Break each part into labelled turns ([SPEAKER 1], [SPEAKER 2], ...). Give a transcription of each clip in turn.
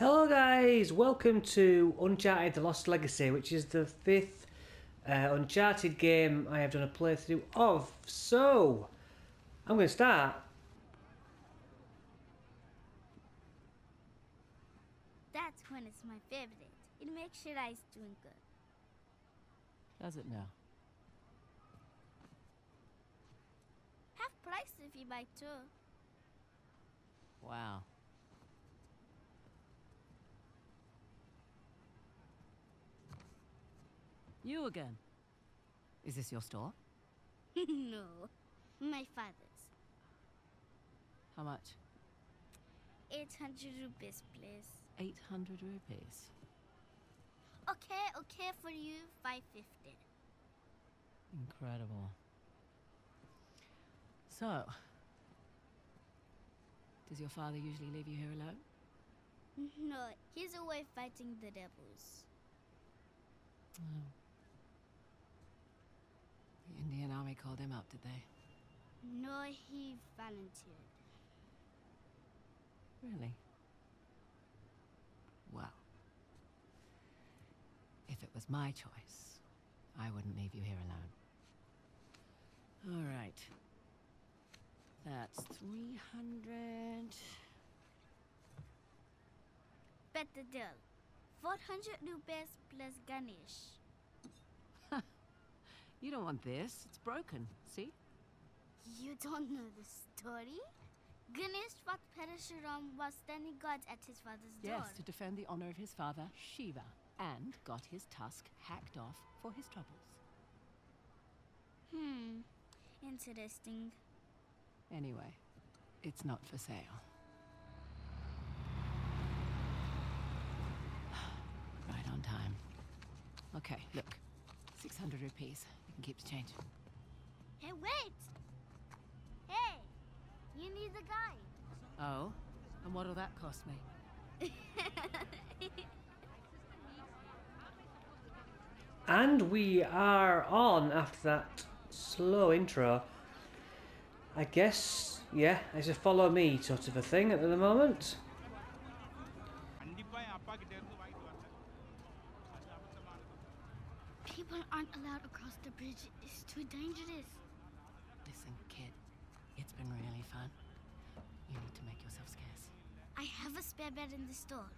[SPEAKER 1] Hello guys, welcome to Uncharted The Lost Legacy, which is the fifth uh, Uncharted game I have done a playthrough of. So, I'm going to start.
[SPEAKER 2] That's when it's my favorite. It makes your eyes doing good.
[SPEAKER 3] Does it now?
[SPEAKER 2] Half price if you buy two.
[SPEAKER 3] Wow. You again. Is this your store?
[SPEAKER 2] no, my father's.
[SPEAKER 3] How much?
[SPEAKER 2] 800 rupees, please.
[SPEAKER 3] 800 rupees.
[SPEAKER 2] Okay, okay for you, 550.
[SPEAKER 3] Incredible. So, does your father usually leave you here alone?
[SPEAKER 2] No, he's away fighting the devils.
[SPEAKER 3] Oh. The Indian army called him up, did they?
[SPEAKER 2] No, he volunteered.
[SPEAKER 3] Really? Well, if it was my choice, I wouldn't leave you here alone. All right. That's 300.
[SPEAKER 2] Better deal. 400 rupees plus Ganesh.
[SPEAKER 3] You don't want this. It's broken. See?
[SPEAKER 2] You don't know the story? Ganesh fought Parashuram while standing guard at his father's door.
[SPEAKER 3] Yes, to defend the honor of his father, Shiva, and got his tusk hacked off for his troubles.
[SPEAKER 2] Hmm. Interesting.
[SPEAKER 3] Anyway, it's not for sale. right on time. Okay, look. 600 rupees. Keeps keep the change.
[SPEAKER 2] Hey, wait! Hey, you need the guide.
[SPEAKER 3] Oh? And what'll that cost me?
[SPEAKER 1] and we are on after that slow intro. I guess, yeah, it's a follow me sort of a thing at the moment.
[SPEAKER 2] People aren't allowed across the bridge. is too dangerous.
[SPEAKER 3] Listen, kid. It's been really fun. You need to make yourself scarce.
[SPEAKER 2] I have a spare bed in the store.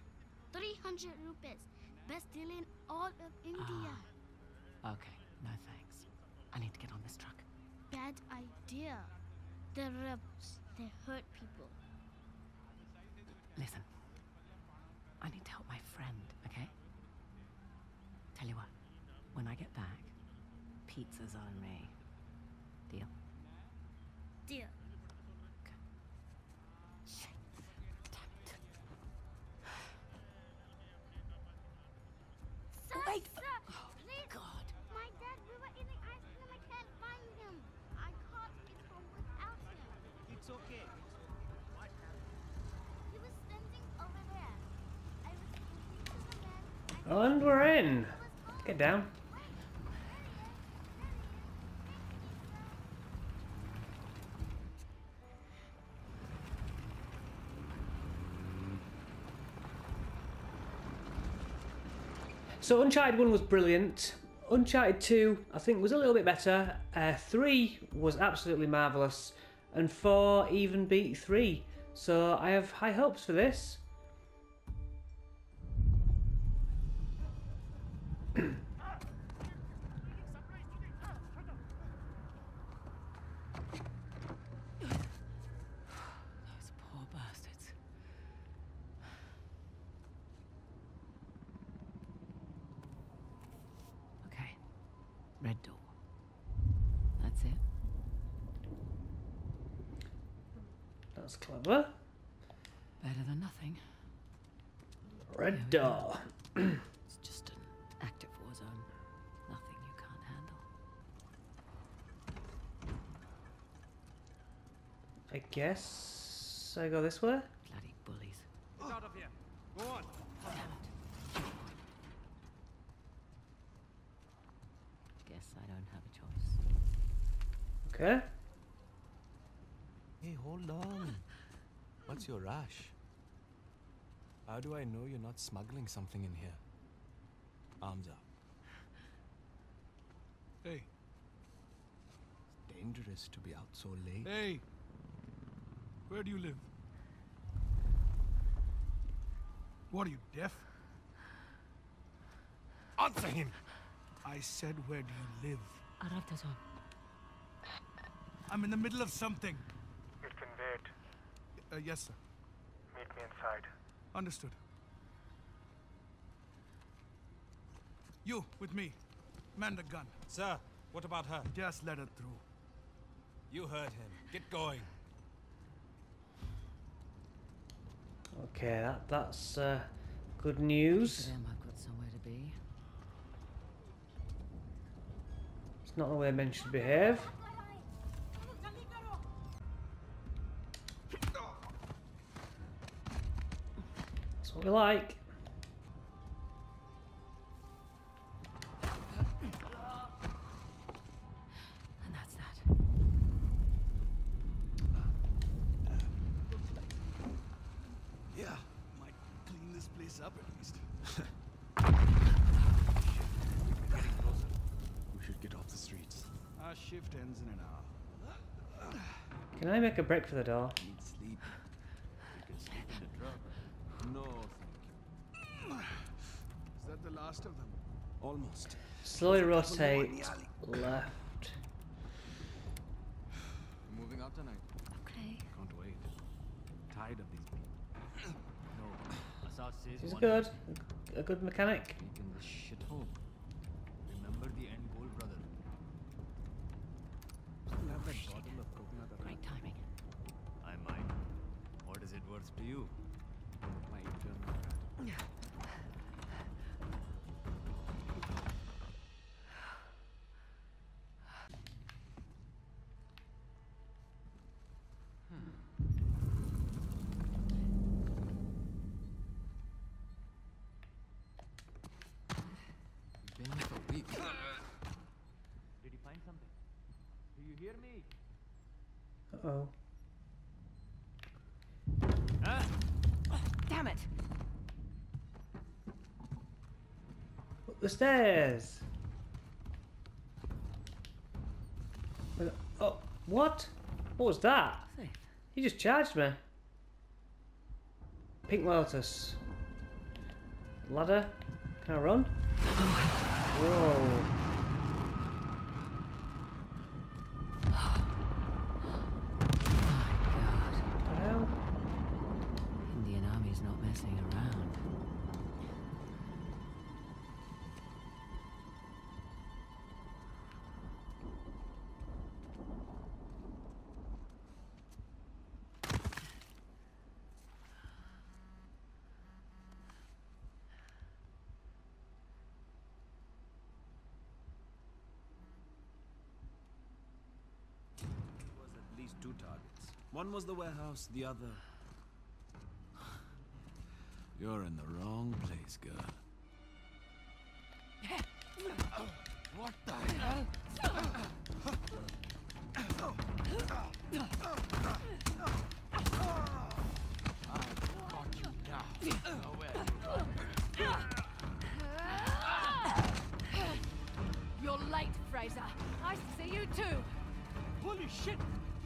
[SPEAKER 2] 300 rupees. Best deal in all of India. Ah.
[SPEAKER 3] Okay, no thanks. I need to get on this truck.
[SPEAKER 2] Bad idea. They're rebels. They hurt people.
[SPEAKER 3] Listen. I need to help my friend, okay? Tell you what, when I get back, pizzas on me. Deal?
[SPEAKER 2] Deal.
[SPEAKER 3] Wait! Oh. God.
[SPEAKER 2] My dad, we were ice cream. I can't find him. I can't get home without him.
[SPEAKER 4] It's okay.
[SPEAKER 2] He was standing over there. I was
[SPEAKER 1] And we're in. Get down. So Uncharted 1 was brilliant. Uncharted 2, I think, was a little bit better. Uh, 3 was absolutely marvellous. And 4 even beat 3. So I have high hopes for this. I guess I go this way.
[SPEAKER 3] Bloody bullies.
[SPEAKER 4] Get out of here. Go on.
[SPEAKER 3] Damn it. Guess I don't have a choice.
[SPEAKER 1] Okay.
[SPEAKER 5] Hey, hold on. What's your rush? How do I know you're not smuggling something in here? Arms up.
[SPEAKER 6] Hey,
[SPEAKER 5] It's dangerous to be out so late.
[SPEAKER 6] hey! Where do you live? What are you, deaf?
[SPEAKER 5] Answer him!
[SPEAKER 6] I said, where do you live?
[SPEAKER 3] Arabtazon.
[SPEAKER 6] I'm in the middle of something.
[SPEAKER 7] It can wait.
[SPEAKER 6] Uh, yes, sir.
[SPEAKER 7] Meet me inside.
[SPEAKER 6] Understood. You, with me. Man the gun.
[SPEAKER 5] Sir, what about her?
[SPEAKER 6] Just let her through.
[SPEAKER 5] You heard him. Get going.
[SPEAKER 1] Okay, that, that's uh, good news.
[SPEAKER 3] Them, I've got somewhere to be.
[SPEAKER 1] It's not the way men should behave. That's what we like. Make a break for the door?
[SPEAKER 5] Need sleep. You can sleep in the truck. No, thank
[SPEAKER 6] Is that the last of them?
[SPEAKER 5] Almost.
[SPEAKER 1] Slowly rotate left.
[SPEAKER 5] Moving out tonight.
[SPEAKER 3] Okay.
[SPEAKER 5] Can't wait. Tired of these people.
[SPEAKER 8] No,
[SPEAKER 1] He's good. A good mechanic.
[SPEAKER 8] Taking this shit home. Remember the end goal, brother.
[SPEAKER 5] Still have that bottle of coconut around.
[SPEAKER 3] Great timing.
[SPEAKER 8] I might. What is it to you?
[SPEAKER 5] My eternal
[SPEAKER 1] the stairs. Oh, what? What was that? He just charged me. Pink Lotus. Ladder. Can I run?
[SPEAKER 5] Oh, Whoa. One was the warehouse, the other. You're in the wrong place, girl. What the hell?
[SPEAKER 3] You're late, Frazer. Nice to see you too.
[SPEAKER 8] Holy shit!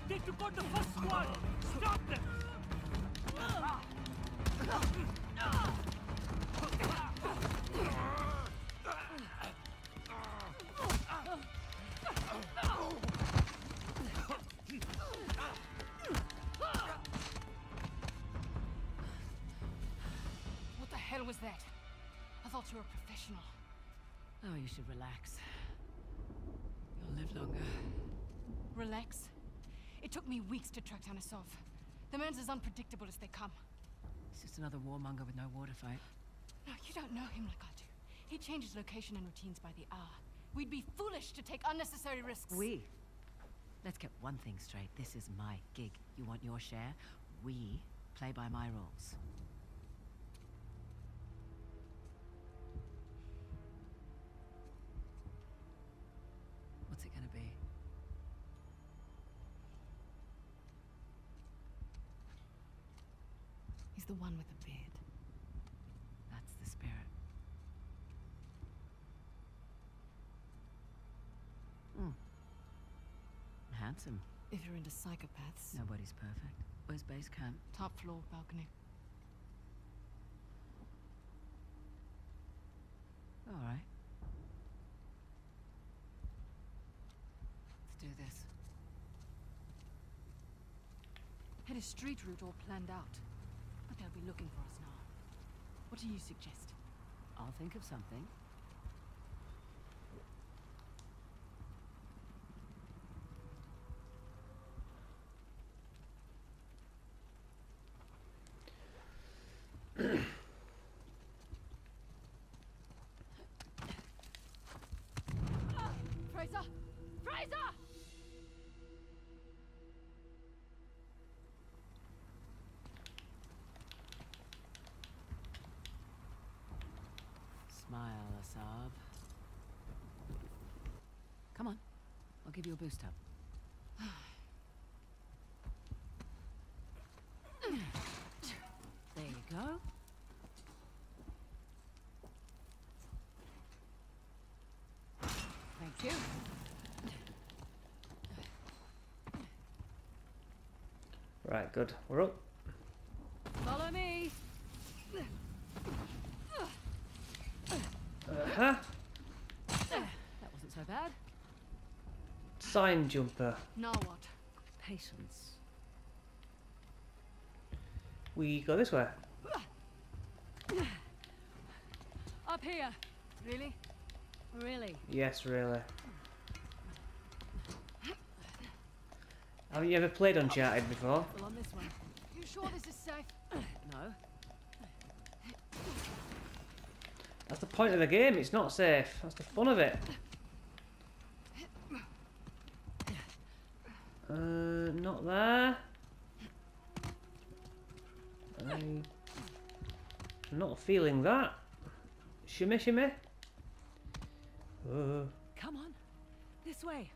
[SPEAKER 8] They took out the first squad! Stop them!
[SPEAKER 9] What the hell was that? I thought you were a professional.
[SPEAKER 3] Oh, you should relax. You'll live longer.
[SPEAKER 9] Relax. It took me weeks to track down Asav. The man's as unpredictable as they come.
[SPEAKER 3] He's just another warmonger with no water fight.
[SPEAKER 9] No, you don't know him like I do. He changes location and routines by the hour. We'd be foolish to take unnecessary risks.
[SPEAKER 3] We. Let's get one thing straight. This is my gig. You want your share? We play by my rules.
[SPEAKER 9] the one with the beard. That's the spirit. Hmm.
[SPEAKER 3] Handsome.
[SPEAKER 9] If you're into psychopaths.
[SPEAKER 3] Nobody's perfect. Where's base camp?
[SPEAKER 9] Top floor, balcony.
[SPEAKER 3] All right.
[SPEAKER 9] Let's do this. Had a street route all planned out. They'll be looking for us now. What do you suggest?
[SPEAKER 3] I'll think of something.
[SPEAKER 9] Frazer!
[SPEAKER 3] Frazer! Asab. Come on. I'll give you a boost up. there you go. Thank you.
[SPEAKER 1] Right, good. We're up.
[SPEAKER 3] Follow me.
[SPEAKER 1] Uh-huh.
[SPEAKER 3] That wasn't so bad.
[SPEAKER 1] Sign jumper.
[SPEAKER 9] Now what?
[SPEAKER 3] Patience.
[SPEAKER 1] We go this way.
[SPEAKER 3] Up here. Really? Really?
[SPEAKER 1] Yes, really. Haven't you ever played Uncharted before?
[SPEAKER 3] Well, on this one.
[SPEAKER 9] You sure this is safe?
[SPEAKER 3] No.
[SPEAKER 1] That's the point of the game. It's not safe. That's the fun of it. Uh, not there. I'm not feeling that. Shimmy, shimmy. Uh,
[SPEAKER 3] Come on. This way.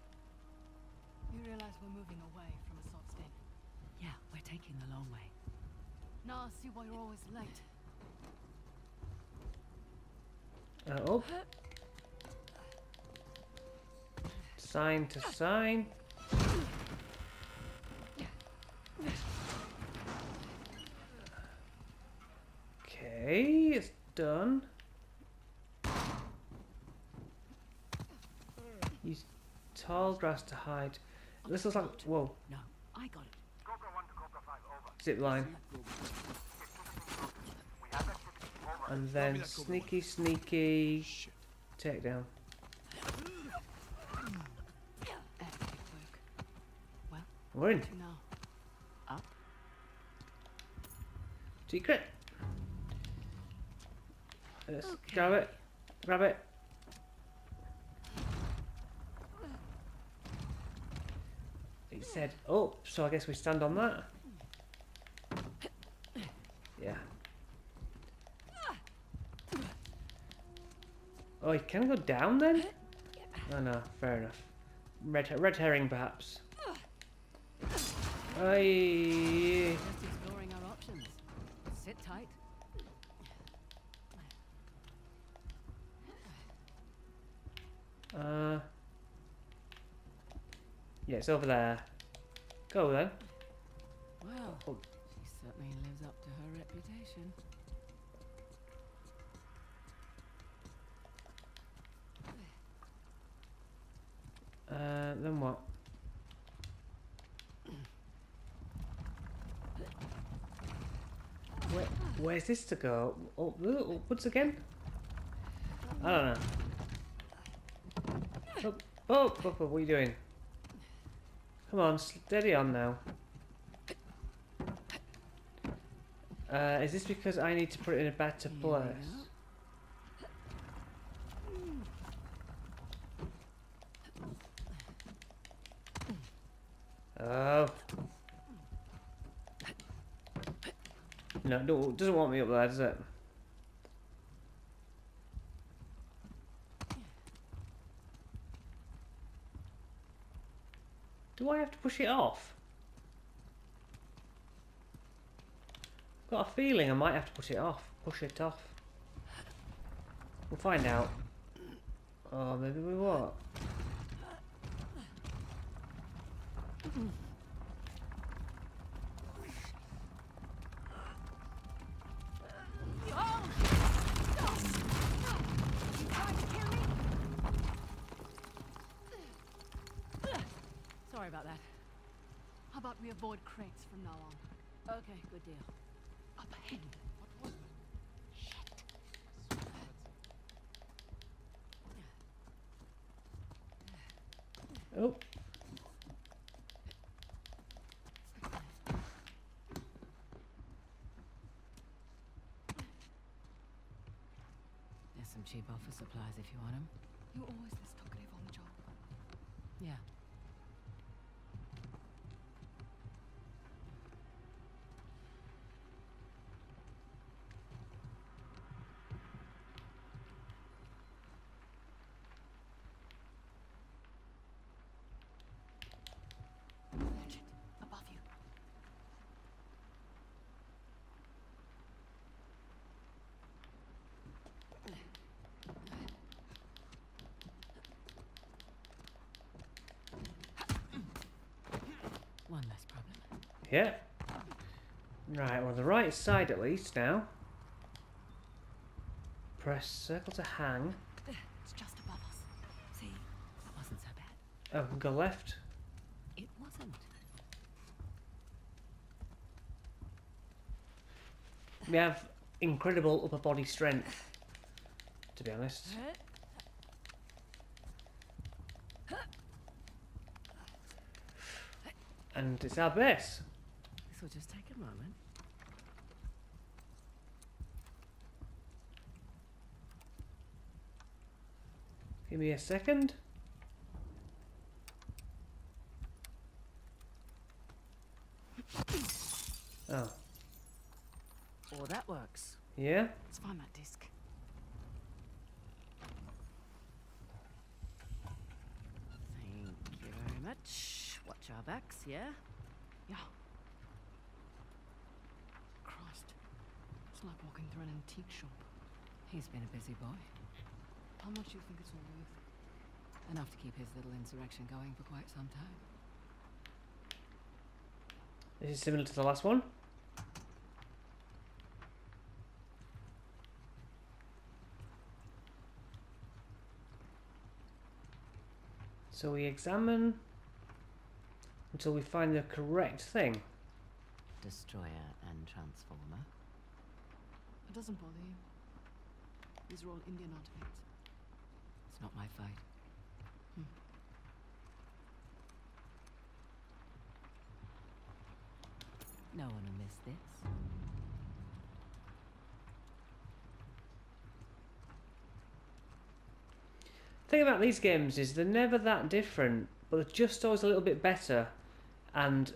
[SPEAKER 9] You realize we're moving away from Asav's den.
[SPEAKER 3] Yeah, we're taking the long way.
[SPEAKER 9] I see why you're always late.
[SPEAKER 1] Uh, up. Sign to sign. Okay, it's done. Use tall grass to hide. This looks like whoa
[SPEAKER 3] No, I got it.
[SPEAKER 7] Cobra 1 to Cobra 5, over.
[SPEAKER 1] zip line,
[SPEAKER 7] We have activity, over.
[SPEAKER 1] And then sneaky, sneaky takedown.
[SPEAKER 9] Work.
[SPEAKER 1] We're in
[SPEAKER 9] now.
[SPEAKER 3] Up.
[SPEAKER 1] secret. Let's grab it. Grab it. It said up, so I guess we stand on that. Yeah. Oh, can go down then? Oh no, fair enough. Red, red herring perhaps. Aye.
[SPEAKER 3] Just exploring our options. Sit tight.
[SPEAKER 1] Uh, yeah, it's over there. Go then.
[SPEAKER 3] Well,
[SPEAKER 1] Oh. Uh, then what? Where, where's this to go? Uh, upwards again? I don't know. Oh, oh, oh, oh, what are you doing? Come on, steady on now. Uh, is this because I need to put it in a better place? Oh. No, no, it doesn't want me up there, does it? Do I have to push it off? Got a feeling I might have to push it off. Push it off. We'll find out. Oh, maybe we what?
[SPEAKER 3] Sorry about that.
[SPEAKER 9] How about we avoid crates from now on?
[SPEAKER 3] Okay, good deal.
[SPEAKER 9] Up ahead. What was that? Shit.
[SPEAKER 1] Oh.
[SPEAKER 3] There's some cheap office supplies if you want them.
[SPEAKER 9] You're always this talkative on the job.
[SPEAKER 3] Yeah.
[SPEAKER 9] Shit. Above you.
[SPEAKER 3] One less problem.
[SPEAKER 1] Yeah. Right, well, the right side at least now. Press circle to hang.
[SPEAKER 9] It's just above us.
[SPEAKER 3] See, that wasn't so bad.
[SPEAKER 1] Oh, go left.
[SPEAKER 3] It wasn't.
[SPEAKER 1] We have incredible upper body strength, to be honest. And it's our base.
[SPEAKER 3] Will just take a moment.
[SPEAKER 1] Give me a second. Oh,
[SPEAKER 3] Oh, that works.
[SPEAKER 1] yeah?
[SPEAKER 9] Let's find that disc.
[SPEAKER 3] Thank you very much. Watch our backs, yeah?
[SPEAKER 9] Yeah. It's like walking through an antique shop.
[SPEAKER 3] He's been a busy boy.
[SPEAKER 9] How much do you think it's all worth?
[SPEAKER 3] Enough to keep his little insurrection going for quite some time.
[SPEAKER 1] This is similar to the last one. So we examine until we find the correct thing.
[SPEAKER 3] Destroyer and Transformer.
[SPEAKER 9] It doesn't bother you. These are all Indian artifacts.
[SPEAKER 3] It's not my fight. Hmm. No one will miss this.
[SPEAKER 1] thing about these games is they're never that different, but they're just always a little bit better, and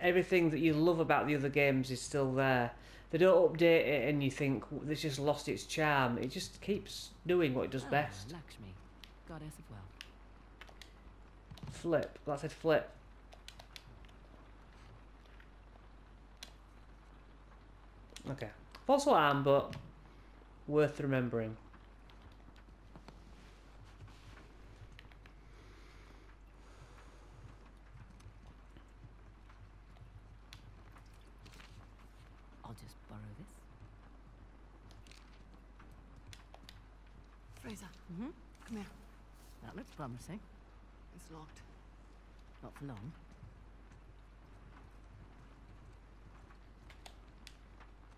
[SPEAKER 1] everything that you love about the other games is still there. They don't update it, and you think "W- it's just lost its charm. It just keeps doing what it does
[SPEAKER 3] Ah,
[SPEAKER 1] best.
[SPEAKER 3] Lakshmi, goddess of wealth.
[SPEAKER 1] Flip. That said flip. Okay. False alarm, but worth remembering.
[SPEAKER 3] I'll just borrow this.
[SPEAKER 9] Frazer,
[SPEAKER 3] Mm-hmm.
[SPEAKER 9] come here.
[SPEAKER 3] That looks promising.
[SPEAKER 9] It's locked.
[SPEAKER 3] Not for long.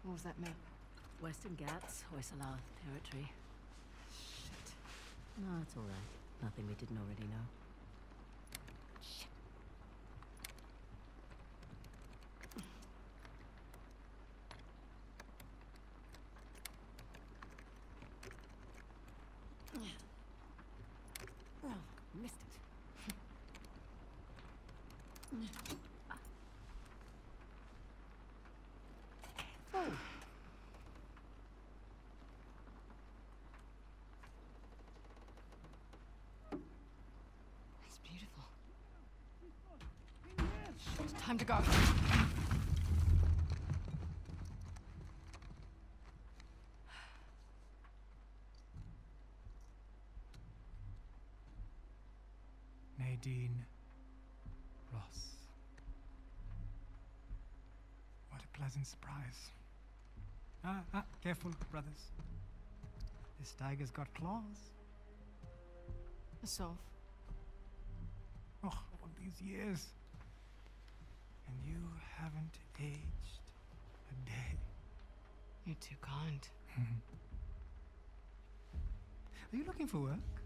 [SPEAKER 9] What was that map?
[SPEAKER 3] Western Ghats, Hoysala territory.
[SPEAKER 9] Shit.
[SPEAKER 3] No, it's all right. Nothing we didn't already know. Shit. Oh, missed it. Oh.
[SPEAKER 9] It's beautiful. Shit, time to go.
[SPEAKER 10] Nadine, Ross. What a pleasant surprise. Ah, ah, careful, brothers. This tiger's got claws.
[SPEAKER 9] Asav.
[SPEAKER 10] Oh, all these years. And you haven't aged a day.
[SPEAKER 9] You're too kind.
[SPEAKER 10] Are you looking for work?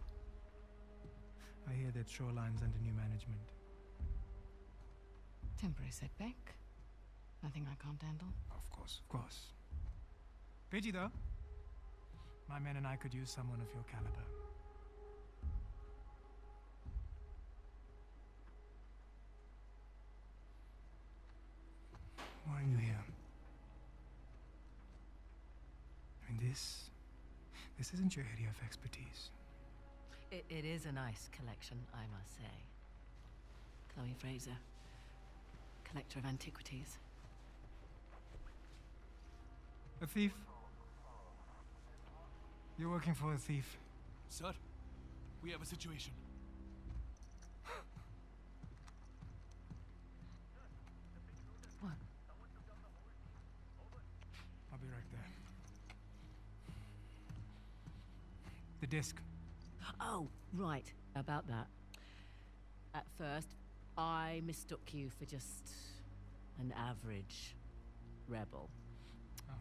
[SPEAKER 10] I hear that Shoreline's under new management.
[SPEAKER 9] Temporary setback. Nothing I can't handle.
[SPEAKER 10] Of course, of course. Pity though. My men and I could use someone of your caliber. Why are you here? I mean, this. This isn't your area of expertise.
[SPEAKER 3] It, it is a nice collection, I must say. Chloe Frazer, collector of antiquities.
[SPEAKER 10] A thief? You're working for a thief.
[SPEAKER 6] Sir, we have a situation.
[SPEAKER 3] What?
[SPEAKER 10] I'll be right there. The disc.
[SPEAKER 3] Oh, right, about that. At first, I mistook you for just an average rebel.
[SPEAKER 10] Oh.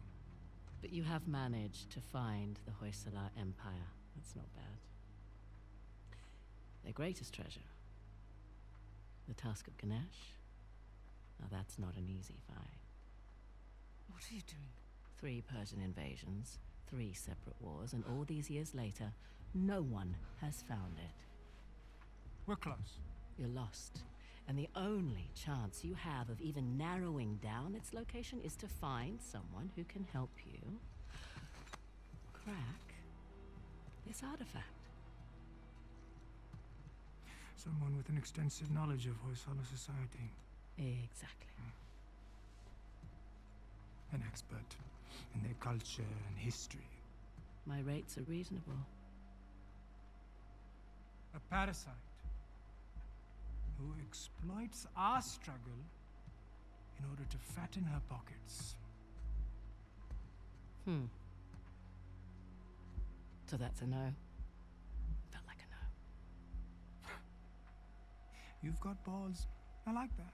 [SPEAKER 3] But you have managed to find the Hoysala Empire. That's not bad. Their greatest treasure, the tusk of Ganesh. Now that's not an easy find.
[SPEAKER 9] What are you doing?
[SPEAKER 3] Three Persian invasions, three separate wars, and all these years later, no one has found it.
[SPEAKER 10] We're close.
[SPEAKER 3] You're lost. And the only chance you have of even narrowing down its location is to find someone who can help you crack this artifact.
[SPEAKER 10] Someone with an extensive knowledge of Hoysala society.
[SPEAKER 3] Exactly. Hmm.
[SPEAKER 10] An expert in their culture and history.
[SPEAKER 3] My rates are reasonable.
[SPEAKER 10] A parasite who exploits our struggle in order to fatten her pockets.
[SPEAKER 3] Hmm. So that's a no. Felt like a no.
[SPEAKER 10] You've got balls. I like that.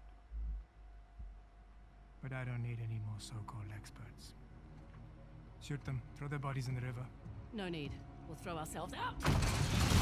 [SPEAKER 10] But I don't need any more so-called experts. Shoot them. Throw their bodies in the river.
[SPEAKER 3] No need. We'll throw ourselves out.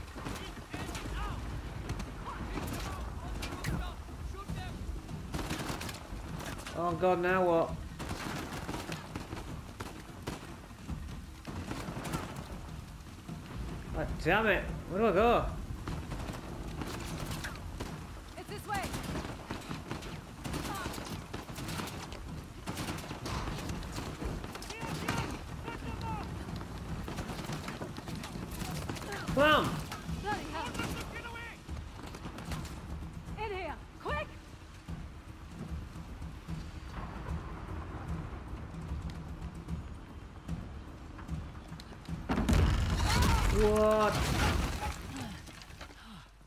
[SPEAKER 1] Oh god, now what? God damn it! Where do I go?
[SPEAKER 9] It's this way!
[SPEAKER 1] Come!
[SPEAKER 9] Bloody hell! In here! Quick!
[SPEAKER 1] What?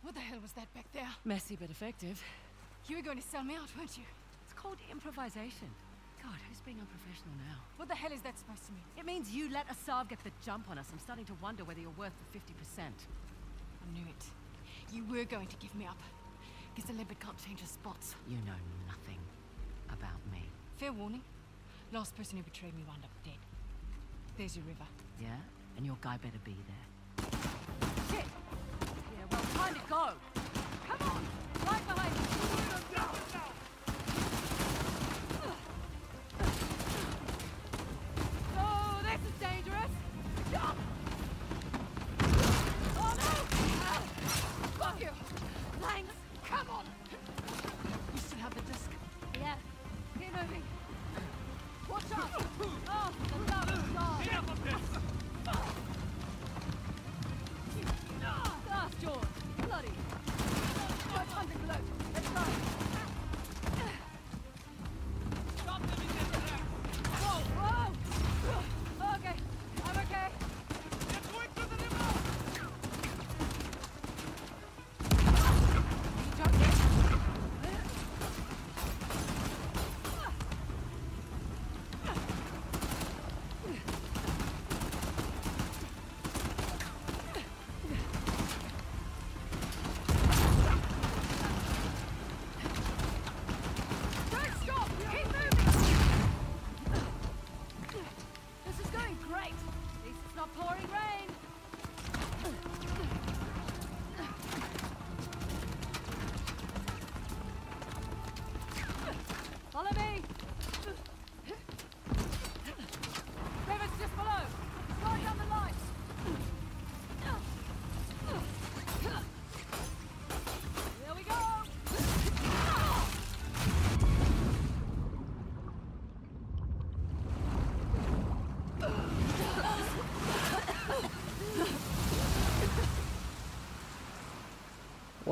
[SPEAKER 9] What the hell was that back there?
[SPEAKER 3] Messy but effective.
[SPEAKER 9] You were going to sell me out, weren't you?
[SPEAKER 3] It's called improvisation. God, who's being unprofessional now?
[SPEAKER 9] What the hell is that supposed to mean?
[SPEAKER 3] It means you let Asav get the jump on us. I'm starting to wonder whether you're worth the 50%.
[SPEAKER 9] I knew it. You were going to give me up. Leopard can't change his spots.
[SPEAKER 3] You know nothing about me.
[SPEAKER 9] Fair warning. Last person who betrayed me wound up dead. There's your river.
[SPEAKER 3] Yeah? And your guy better be there.
[SPEAKER 9] Shit! Yeah, well, time to go!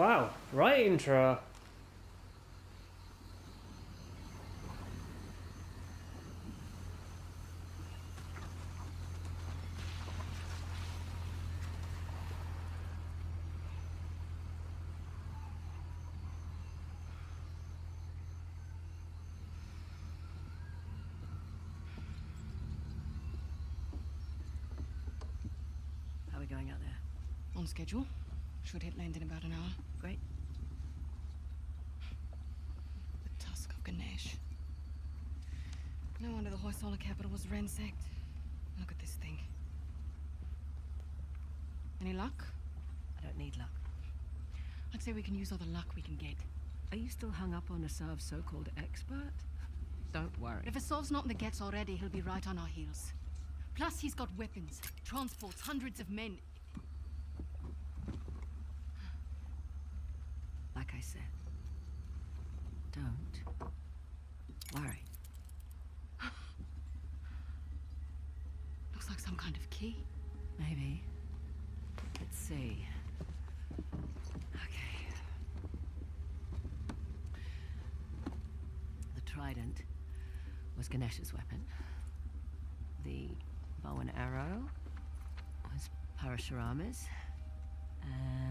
[SPEAKER 1] Wow, right intro.
[SPEAKER 3] How are we going out there?
[SPEAKER 9] On schedule. Should hit land in about an hour.
[SPEAKER 3] Great.
[SPEAKER 9] The tusk of Ganesh. No wonder the Hoysala capital was ransacked. Look at this thing. Any luck?
[SPEAKER 3] I don't need luck.
[SPEAKER 9] I'd say we can use all the luck we can get.
[SPEAKER 3] Are you still hung up on Asav's so-called expert? Don't worry.
[SPEAKER 9] If Asav's not in the Ghats already, he'll be right on our heels. Plus, he's got weapons, transports, hundreds of men.
[SPEAKER 3] Like I said, don't worry.
[SPEAKER 9] Looks like some kind of key.
[SPEAKER 3] Maybe. Let's see. Okay. The trident was Ganesh's weapon. The bow and arrow was Parashurama's. And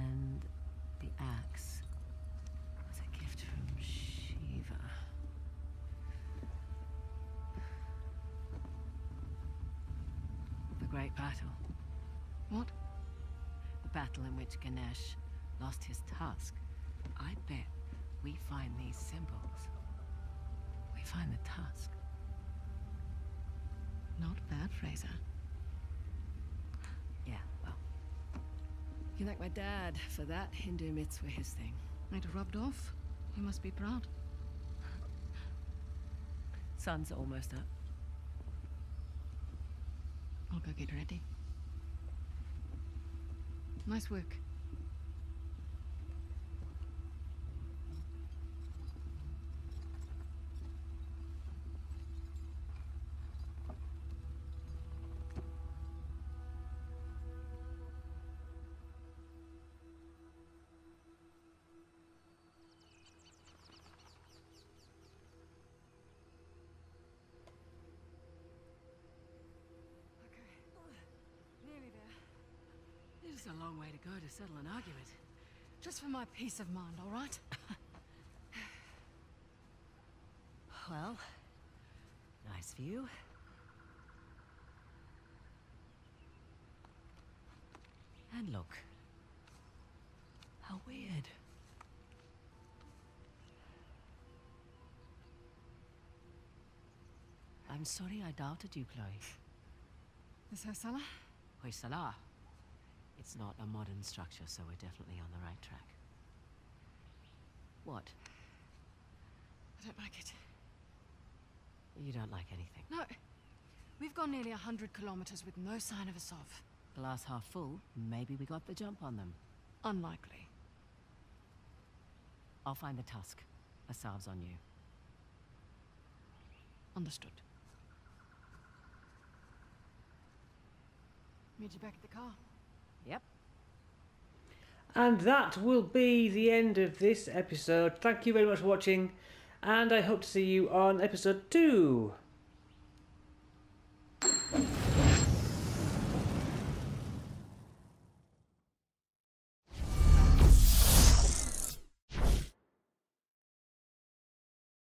[SPEAKER 3] You thank my dad for that. Hindu myths were his thing.
[SPEAKER 9] It rubbed off. You must be proud.
[SPEAKER 3] Sun's almost up.
[SPEAKER 9] I'll go get ready. Nice work.
[SPEAKER 3] A long way to go to settle an argument.
[SPEAKER 9] Just for my peace of mind, all right?
[SPEAKER 3] Well, nice view. And look. How weird. I'm sorry I doubted you, Chloe.
[SPEAKER 9] This Hoysala?
[SPEAKER 3] Hoysala. It's not a modern structure, so we're definitely on the right track. What?
[SPEAKER 9] I don't like it.
[SPEAKER 3] You don't like anything.
[SPEAKER 9] No. We've gone nearly a hundred kilometers with no sign of Asav.
[SPEAKER 3] Glass half full, maybe we got the jump on them.
[SPEAKER 9] Unlikely.
[SPEAKER 3] I'll find the tusk. Asav's on you.
[SPEAKER 9] Understood. Meet you back at the car.
[SPEAKER 3] Yep.
[SPEAKER 1] And that will be the end of this episode. Thank you very much for watching, and I hope to see you on episode 2.